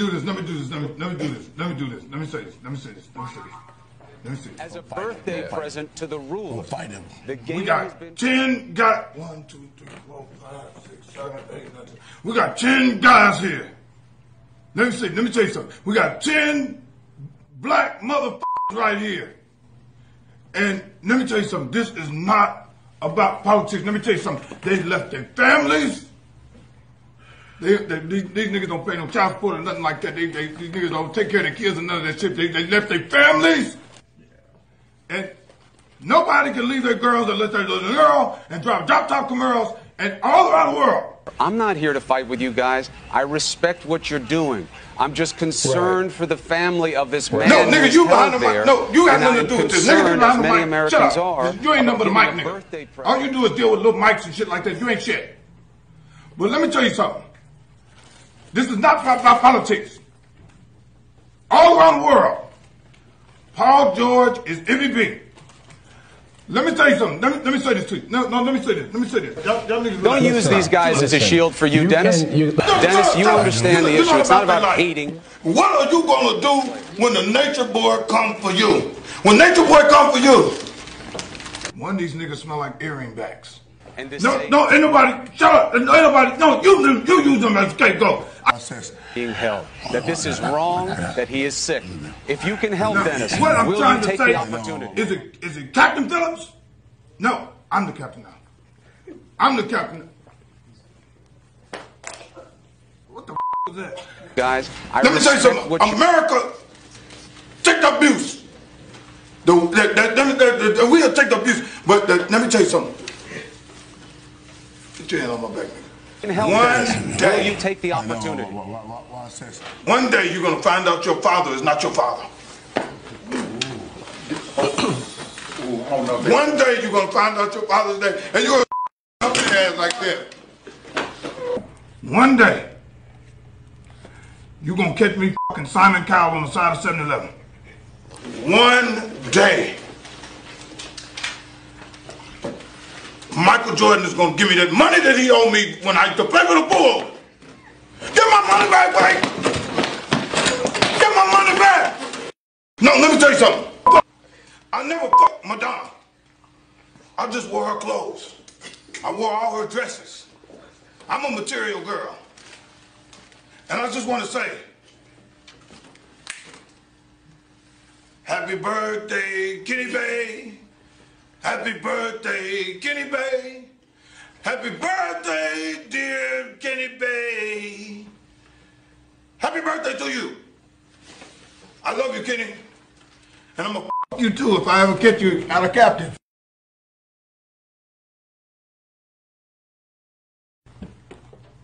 do this. Let me do this. Let me, let me do this. Let me do this. Let me say this. Let me say this. Let me say this. Let me say this. As a birthday present to the rules, fight him. the game We has got been. ten got one, two, three, four, five, six, seven, eight, nine, ten. We got ten guys here. Let me see. Let me tell you something. We got ten black motherfuckers right here. And let me tell you something. This is not about politics. Let me tell you something. They left their families. They, they, these, these niggas don't pay no child support or nothing like that. They, they, these niggas don't take care of their kids and none of that shit. They, they left their families. And nobody can leave their girls unless they're a little girl and drive drop top Camaros and all around the world. I'm not here to fight with you guys. I respect what you're doing. I'm just concerned for the family of this man. No, nigga, you behind the mic. No, you got nothing to do with this. Nigga, you behind the many mic. Americans Shut up. are. You ain't nothing but a mic giving nigga. All you do is deal with little mics and shit like that. You ain't shit. But let me tell you something. This is not about, about politics. All around the world, Paul George is MVP. Let me tell you something. Let me, let me say this to you. No, no, let me say this. Let me say this. Y'all, y'all niggas Don't relax. use these guys as a shield for you, You Dennis. can- you- Dennis, you understand the You know issue. It's not about life. hating. What are you gonna do when the nature boy come for you? When nature boy come for you? One of these niggas smell like earring backs. And to No, say no, ain't nobody. Shut up. Ain't nobody. No, you, you use them as scapegoat. I- Process. being held. That this is wrong. That he is sick. If you can help No, Dennis, what I'm will trying you to take say the opportunity? is it is it Captain Phillips? No, I'm the captain now. I'm the captain. What the f- was that? Guys, I Let me tell you something. America take the abuse. The, the, the, the, the, the, we'll take the abuse, but the, let me tell you something. Put your hand on my back, nigga. can help One day. You take the opportunity? One day you're gonna find out your father is not your father. One day you're gonna find out your father's dead, and you're gonna up your ass like that. One day you're gonna catch me fucking Simon Cowell on the side of 7-Eleven. One day. Michael Jordan is gonna give me that money that he owed me when I used to play for the Bulls. Get my money back, Blake! Get my money back! No, let me tell you something. I never fucked Madonna. I just wore her clothes. I wore all her dresses. I'm a material girl. And I just want to say, Happy birthday, Kitty Bay. Happy birthday, Kenny Bay. Happy birthday, dear Kenny Bay. Happy birthday to you. I love you, Kenny. And I'm gonna f- you too if I ever catch you out of captive.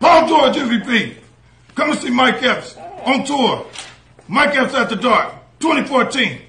Paul George MVP. Come and see Mike Epps on tour. Mike Epps at the dark, 2014.